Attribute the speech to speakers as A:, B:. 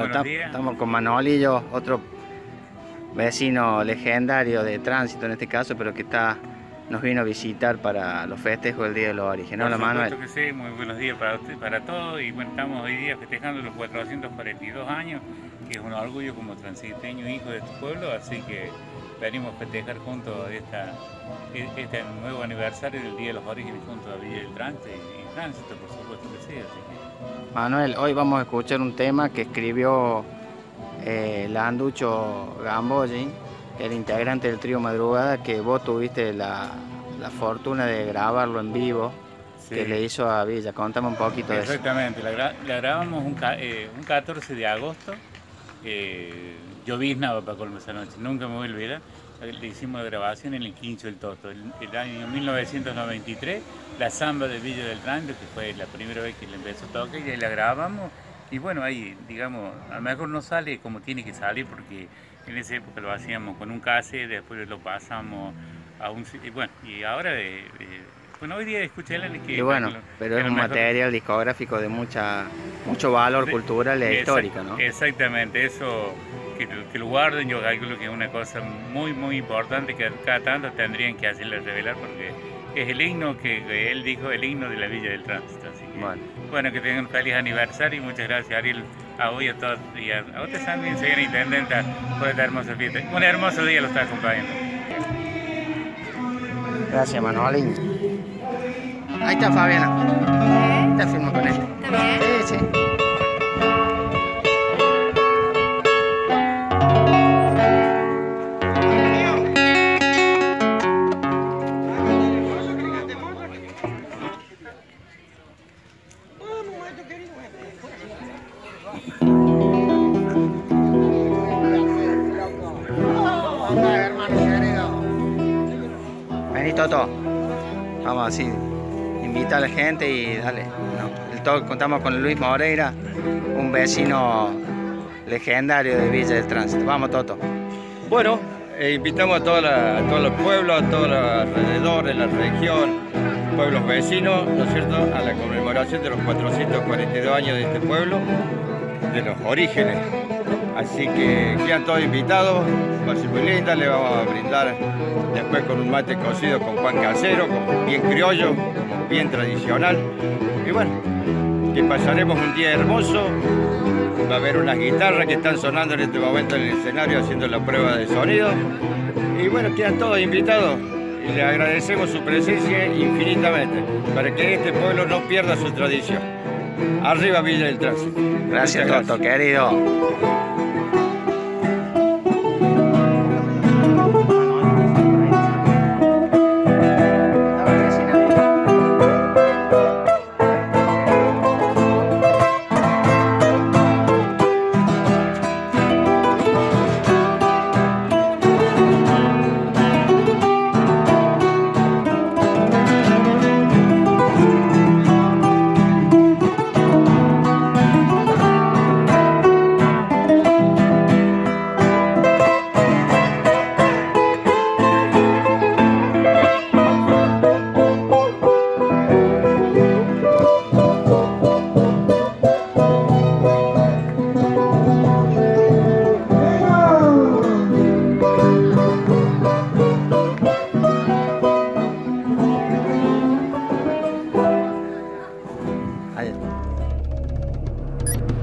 A: Bueno,
B: días.
A: estamos con Manolillo, otro vecino legendario de tránsito en este caso, pero que está nos vino a visitar para los festejos del Día de los Orígenes. Hola Manuel.
B: que sí, muy buenos días para usted, para todos. Y bueno, estamos hoy día festejando los 442 años, que es un orgullo como transiteño hijo de este pueblo, así que venimos a festejar juntos esta, este nuevo aniversario del Día de los Orígenes junto a Villa del Tránsito y, y Tránsito, por supuesto que sí. Así que,
A: Manuel, hoy vamos a escuchar un tema que escribió eh, Landucho Gambogi, el integrante del trío Madrugada, que vos tuviste la, la fortuna de grabarlo en vivo, que le hizo a Villa. Contame un poquito de eso.
B: Exactamente, la, gra- la grabamos un, ca- eh, un 14 de agosto, eh, lloviznaba para colmo esa noche, nunca me voy a olvidar. Le hicimos grabación en el Quincho del Toto, el, el año 1993, la samba de Villa del Tránsito, que fue la primera vez que le empezó a tocar, y ahí la grabamos. Y bueno, ahí, digamos, a lo mejor no sale como tiene que salir, porque en esa época lo hacíamos con un cassette, después lo pasamos a un... y bueno, y ahora, eh, eh, bueno, hoy día escuché la que...
A: Y bueno,
B: lo-
A: pero es un
B: mejor-
A: material discográfico de mucha mucho valor
B: de-
A: cultural e
B: Exact-
A: histórico, ¿no?
B: Exactamente, eso que, lo- que lo guarden, yo calculo que es una cosa muy, muy importante que cada tanto tendrían que hacerle revelar porque es el himno que, que él dijo, el himno de la Villa del Tránsito. Así que,
A: Bueno.
B: bueno. que tengan un feliz aniversario y muchas gracias Ariel, a hoy a todos y a, a ustedes también, señora Intendenta, por esta hermosa fiesta. Un hermoso día lo está acompañando.
A: Gracias, Manolín. Ahí está Fabiana. Te firmo con él.
C: ¿Está bien?
A: Sí, sí. Vení, Toto. Vamos así, invita a la gente y dale. No, el to- contamos con Luis Moreira, un vecino legendario de Villa del Tránsito. Vamos, Toto.
D: Bueno, eh, invitamos a, toda la- a todos los pueblos, a todos los alrededores, la región, pueblos vecinos, ¿no es cierto?, a la conmemoración de los 442 años de este pueblo, de los orígenes. Así que quedan todos invitados, va a ser muy linda, le vamos a brindar después con un mate cocido con pan casero, como bien criollo, como bien tradicional. Y bueno, que pasaremos un día hermoso, Va a haber unas guitarras que están sonando en este momento en el escenario haciendo la prueba de sonido. Y bueno, quedan todos invitados y le agradecemos su presencia infinitamente para que este pueblo no pierda su tradición. Arriba Villa del Tránsito.
A: Gracias, Toto, querido. you